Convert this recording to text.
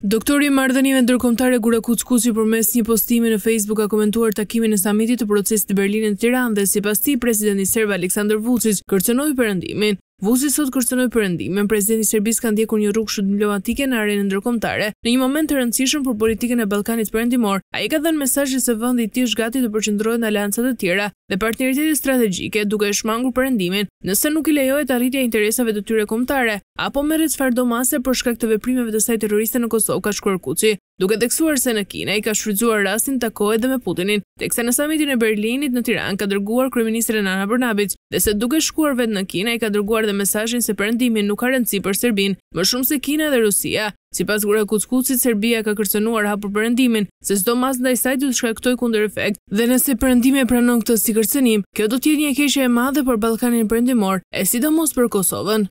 Doktori i Marrëdhënieve Ndërkombëtare Gurakuç Kuçi përmes një postimi në Facebook ka komentuar takimin e Samitit të Procesit të Berlinit në Tiranë dhe sipas tij presidenti serb Aleksandër Vuçiç kërcënoi Perëndimin. Vuçiç sot kërcënoi Perëndimin, presidenti i Serbisë ka ndjekur një rrugë shumë diplomatike në arenën ndërkombëtare. Në një moment të rëndësishëm për politikën e Ballkanit Perëndimor, ai ka dhënë mesazhe se vendi i tij është gati të përqendrohet në aleanca të tjera. dhe partneritete strategjike duke e shmangur Perëndimin nëse nuk i lejohet arritja e interesave të tyre kombëtare, apo merret çfarëdo mase për shkak të veprimeve të saj terroriste në Kosovë, ka shkruar Kuçi, duke theksuar se në Kinë ai ka shfrytëzuar rastin të takohet dhe me Putinin, teksa në samitin e Berlinit në Tiranë ka dërguar kryeministren Ana Bërnabiç, dhe se duke shkuar vetë në Kinë ai ka dërguar dhe mesazhin se Perëndimi nuk ka rëndësi për Serbinë më shumë se Kina dhe Rusia. Sipas Gurakuç Kuçit, Serbia ka kërcënuar hapur Perëndimin, se çdo masë ndaj saj do të shkaktojë kundërefekt, dhe nëse Perëndimi e pranon këtë si kërcënim, kjo do të jetë një e keqe e madhe për Ballkanin Perëndimor, e sidomos për Kosovën.